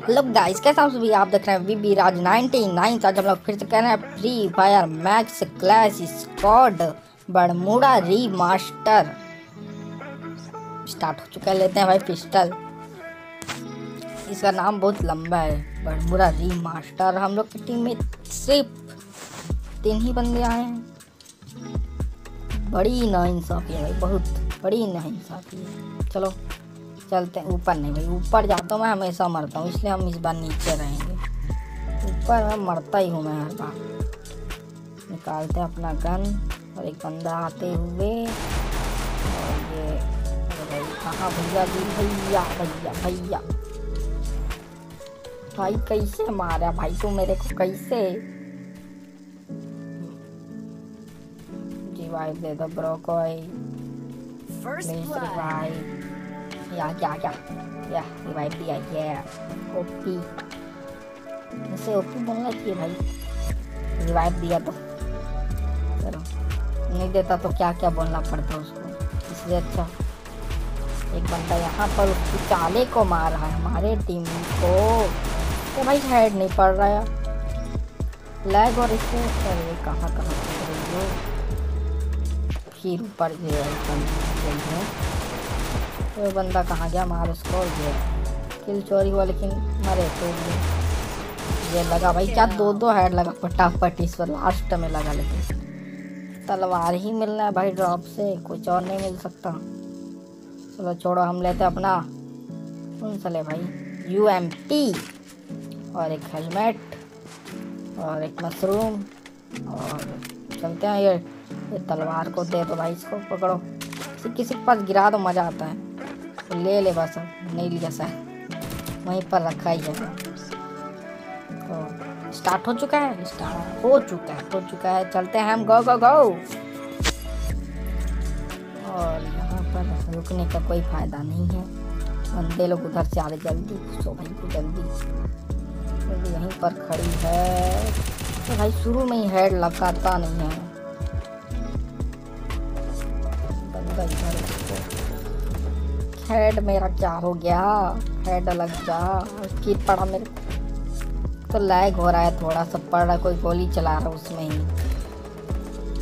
Hello guys कैसा आप सभी आप देख रहे हैं वीबी राज 99 आज हम लोग फिर से कह रहे हैं free fire max clash squad Bermuda remaster start हो चुका है, लेते हैं भाई पिस्टल इसका नाम बहुत लंबा है बड़मूड़ा रीमास्टर हम लोग की टीम में सिर्फ़ तीन ही बंदे आए हैं। बड़ी नाइंसाफ़ी है भाई, बहुत बड़ी नाइंसाफ़ी है। चलो। चलते हैं। ऊपर नहीं भाई ऊपर जाता हूँ मैं हमेशा मरता हूँ इसलिए हम इस बार नीचे रहेंगे। ऊपर मैं मरता ही हूँ मैं हर बार। निकालते हैं अपना गन और एक बंदा आते हुए और ये भाई कहाँ भैया जी? भैया भैया भैया। भाई कैसे मारा? भाई तू मेरे को कैसे? दे दो ब्रो कोई First blood. रिवाइव या क्या क्या या रिवाइव दिया ये ओपी इसे ओपी बोलना चाहिए भाई रिवाइव दिया तो चलो नहीं देता तो क्या क्या बोलना पड़ता उसको? इसलिए अच्छा एक बंदा यहाँ पर उसकी चाले को मार रहा है, हमारे टीम को। तो भाई हेड नहीं पड़ रहा है लैग और इससे अरे, कहाँ कहाँ फिर ऊपर जो है है तो बंदा कहाँ गया? मार उसको ये किल चोरी हुआ लेकिन मरे तो ये। ये लगा भाई क्या दो दो हेड लगा फटाफट इस पर लास्ट में लगा लेकिन तलवार ही मिलना है भाई ड्रॉप से कुछ और नहीं मिल सकता। चलो छोड़ो हम लेते अपना। कौन सा ले भाई? यू एम टी और एक हेलमेट और एक मशरूम और चलते हैं ये ये तलवार को दे दो भाई इसको पकड़ो। किसी किसी के पास गिरा दो मज़ा आता है। तो ले ले बस नहीं लिया सर वहीं पर रखा ही है। तो स्टार्ट हो चुका है स्टार्ट हो चुका है, हो चुका है। चलते हैं हम गो गो गो और यहाँ पर रुकने का कोई फ़ायदा नहीं है। बंदे लोग उधर से आ रहे जल्दी सो भाई को जल्दी। जल्दी यहीं पर खड़ी है। तो भाई शुरू में ही हेड लगाता नहीं है। बंदा इधर हेड मेरा क्या हो गया? हेड अलग जा। की पड़ा मेरे तो लैग हो रहा है थोड़ा सा, पड़ रहा कोई गोली चला रहा उसमें ही।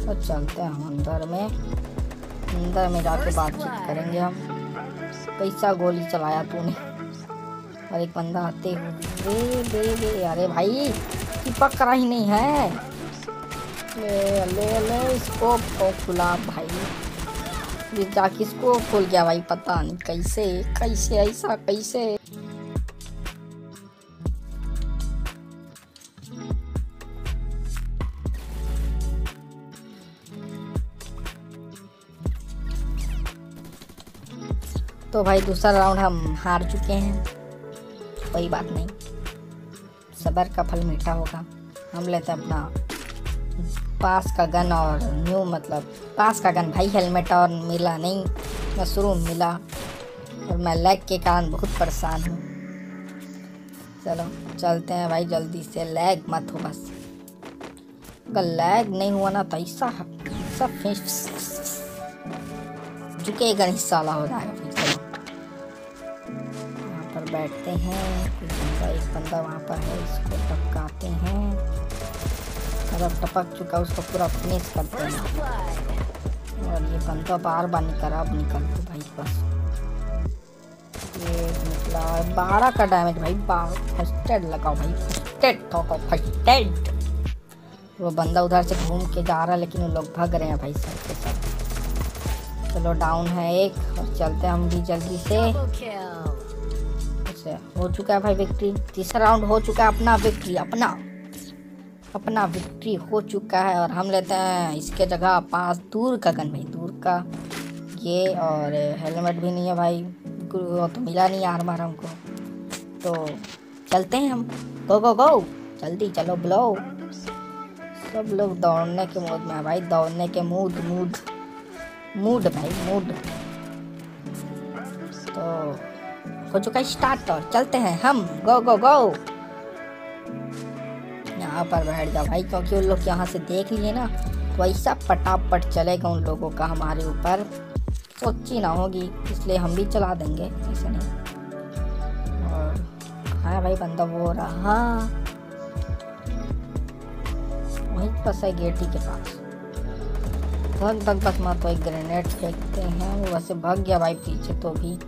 तो चलते हैं हम अंदर में। अंदर में जाके बातचीत करेंगे हम। कैसा गोली चलाया तूने? और एक बंदा आते हुए दे दे अरे भाई चिपक रहा ही नहीं है। ले ले ले इसको खुला भाई। जा किसको खुल गया भाई, पता नहीं कैसे कैसे, ऐसा कैसे। तो भाई दूसरा राउंड हम हार चुके हैं। कोई बात नहीं, सबर का फल मीठा होगा। हम लेते हैं अपना पास का गन और न्यू मतलब पास का गन भाई हेलमेट और मिला नहीं। मशरूम मिला और मैं लैग के कारण बहुत परेशान हूँ। चलो, चलते हैं भाई, जल्दी से लैग मत हो बस। अगर लैग नहीं हुआ ना तो ऐसा सब झुकेगा नहीं, साला हो जाएगा फिर। चलो यहाँ पर बैठते हैं। एक बंदा वहाँ पर है, इसको हैं मतलब टपक चुका उसको पूरा फिनिश करते हैं और ये बंदा बार बार निकल अब निकल तो भाई बस ये निकला बारह का डैमेज भाई बारह। फर्स्टेड लगाओ भाई फर्स्टेड ठोको फर्स्टेड वो बंदा उधर से घूम के जा रहा है लेकिन वो लोग भाग रहे हैं भाई सब के सब चलो डाउन है एक और चलते हैं हम भी जल्दी से। अच्छा हो चुका है भाई विक्ट्री तीसरा राउंड हो चुका है अपना विक्ट्री अपना। अपना विक्ट्री हो चुका है और हम लेते हैं इसके जगह पास दूर का गन भाई, दूर का। ये और हेलमेट भी नहीं है भाई। तो मिला नहीं आर्मर हमको। तो चलते हैं हम। गो गो गो जल्दी चलो ब्लो सब लोग दौड़ने के मूड में भाई। दौड़ने के मूड मूड मूड भाई मूड तो हो चुका है स्टार्ट और चलते हैं हम। गो गो गो यहाँ पर बैठ जाओ भाई, क्योंकि उन लोग यहाँ से देख लिए ना तो ऐसा पटापट चलेगा उन लोगों का हमारे ऊपर। सोची ना होगी, इसलिए हम भी चला देंगे, ऐसे नहीं। और है है भाई, बंदा वो रहा। वहीं बस है गेटी के पास। धक धक बस मत तो एक ग्रेनेड फेंकते हैं। वो वैसे भाग गया भाई, पीछे तो भी।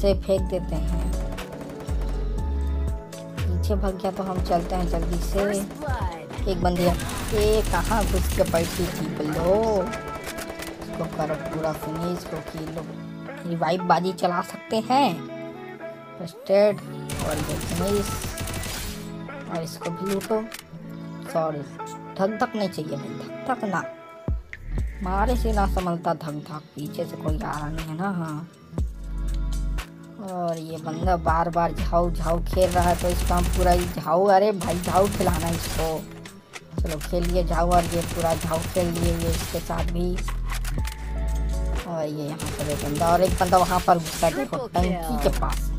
से फेंक देते हैं। पीछे भाग गया तो हम चलते हैं जल्दी से। एक बंदी ये कहाँ घुस के बैठी थी बल्लो इसको करो पूरा फिनिश को किलो रिवाइव बाजी चला सकते हैं। फ़र्स्ट और ये फिनिश और इसको भी लूटो। सॉरी धक धक नहीं चाहिए भाई धक धक ना। मारे से ना संभलता धक धक, पीछे से कोई आ रहा नहीं है ना हाँ। और ये बंदा बार बार झाऊ झाऊ खेल रहा है तो इसको हम पूरा ही झाऊ अरे भाई झाऊ खिलाना इसको। चलो खेल लिए झाऊ और ये पूरा झाऊ खेल लिए ये इसके साथ भी। और ये यहाँ पर एक बंदा और एक बंदा वहाँ पर घुसा देखो टंकी के पास।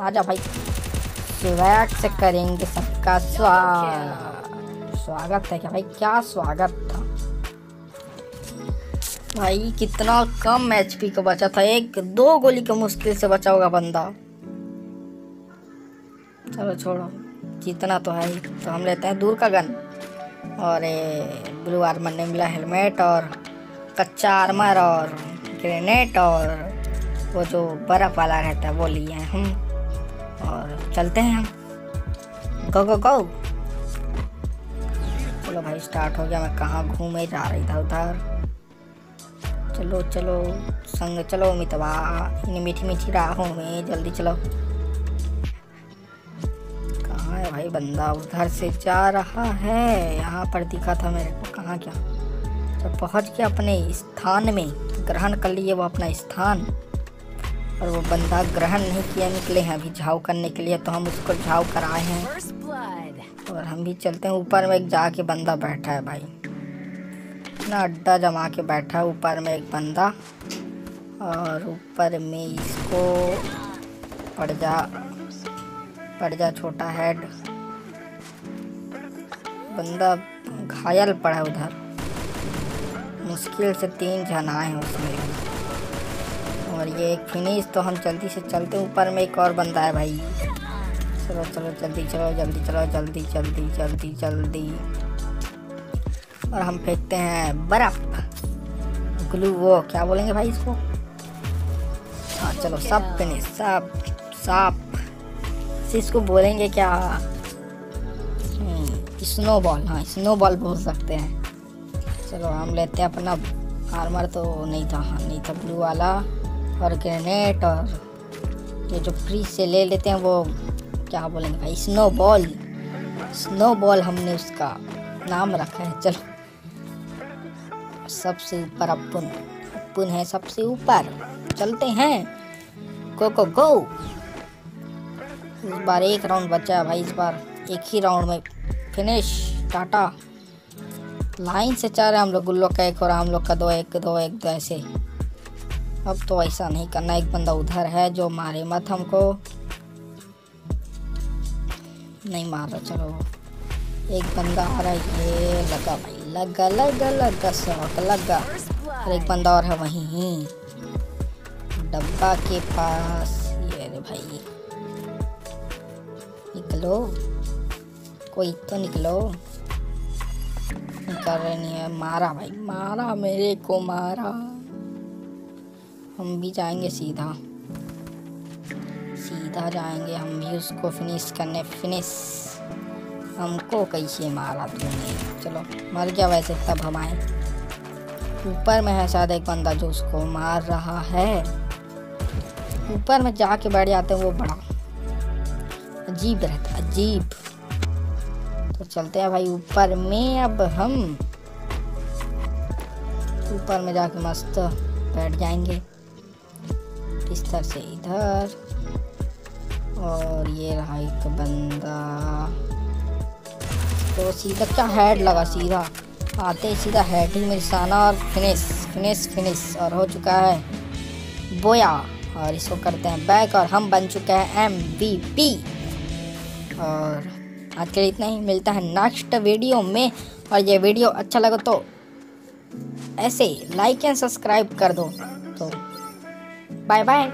आ जा भाई। स्वैग से करेंगे सबका स्वागत स्वागत है क्या भाई? क्या स्वागत था? भाई, कितना कम एचपी का बचा था। एक, दो गोली का मुश्किल से बचा होगा बंदा। चलो छोड़ो। जीतना तो है तो हम लेते हैं दूर का गन। और ये, ब्लू आर्मर ने मिला हेलमेट और कच्चा आर्मर और ग्रेनेड और वो जो बर्फ़ वाला रहता है, वो लिए हैं हम। और चलते हैं हम। गो गो गो चलो भाई स्टार्ट हो गया। मैं कहाँ घूमे जा रही था उधर चलो चलो संग चलो मितवा। इन मीठी मीठी राहों में जल्दी चलो। कहाँ है भाई बंदा? उधर से जा रहा है। यहाँ पर दिखा था मेरे को कहाँ क्या। जब पहुँच गया अपने स्थान में। ग्रहण कर लिए वो अपना स्थान। और वो बंदा ग्रहण नहीं किया निकले हैं। अभी झाव करने के लिए तो हम उसको झाव कराए हैं। और हम भी चलते हैं। ऊपर में एक जाके बंदा बैठा है भाई। अपना अड्डा जमा के बैठा है, ऊपर में एक बंदा और ऊपर में इसको पड़ जा पड़ जा छोटा हेड बंदा घायल पड़ा उधर। मुश्किल से तीन जन आए हैं उसमें। और ये एक फिनिश तो हम जल्दी से चलते, ऊपर में एक और बंदा है भाई। चलो चलो, जल्दी चलो जल्दी चलो, जल्दी जल्दी जल्दी जल्दी। और हम फेंकते हैं बर्फ़। ग्लू वो क्या बोलेंगे भाई इसको? हाँ चलो सब फिनिश सब सब इसको बोलेंगे क्या? स्नो बॉल हाँ स्नो बॉल बोल सकते हैं। चलो हम लेते हैं अपना आर्मर तो नहीं था हाँ नहीं था ब्लू वाला। और ग्रेनेड और ये जो फ्री से ले लेते हैं वो क्या बोलेंगे भाई स्नो बॉल स्नो बॉल हमने उसका नाम रखा है, चलो। सबसे ऊपर अपुन अपुन है सबसे ऊपर। चलते हैं। गो गो गो इस बार एक राउंड बचा है भाई, इस बार एक ही राउंड में फिनिश टाटा लाइन से चाह रहे हम लोग, गुल्लो का एक और, हम लोग का दो, एक दो एक, दो, ऐसे। अब तो ऐसा नहीं करना, एक बंदा उधर है जो मारे मत हमको। नहीं मार रहा, चलो। एक बंदा आ रहा है, ये लगा भाई, लगा लगा लगा, शौक लगा। और एक. बंदा और है वहीं, डब्बा के पास। ये रे भाई, निकलो। कोई तो निकलो। निकल रहे नहीं है, मारा भाई, मारा मेरे को, मारा। हम भी जाएँगे सीधा। सीधा जाएँगे हम भी, उसको फिनिश करने फिनिश हमको कैसे मारा तूने? चलो, मर गया वैसे, तब हम आए। ऊपर में है शायद एक बंदा जो उसको मार रहा है। ऊपर में जाके बैठ जाते हैं, वो बड़ा अजीब रहता, अजीब। तो चलते हैं भाई ऊपर में अब हम। ऊपर में जाके मस्त बैठ जाएँगे। इस तरह से इधर। और ये रहा एक बंदा। तो सीधा क्या हेड लगा सीधा? आते ही सीधा हेड ही में निशाना और फिनिश फिनिश फिनिश और हो चुका है बोया। और इसको करते हैं बैक और हम बन चुके हैं एम और आज के लिए इतना ही। मिलता है नेक्स्ट वीडियो में। और ये वीडियो अच्छा लगा तो ऐसे लाइक एंड सब्सक्राइब कर दो। तो बाय बाय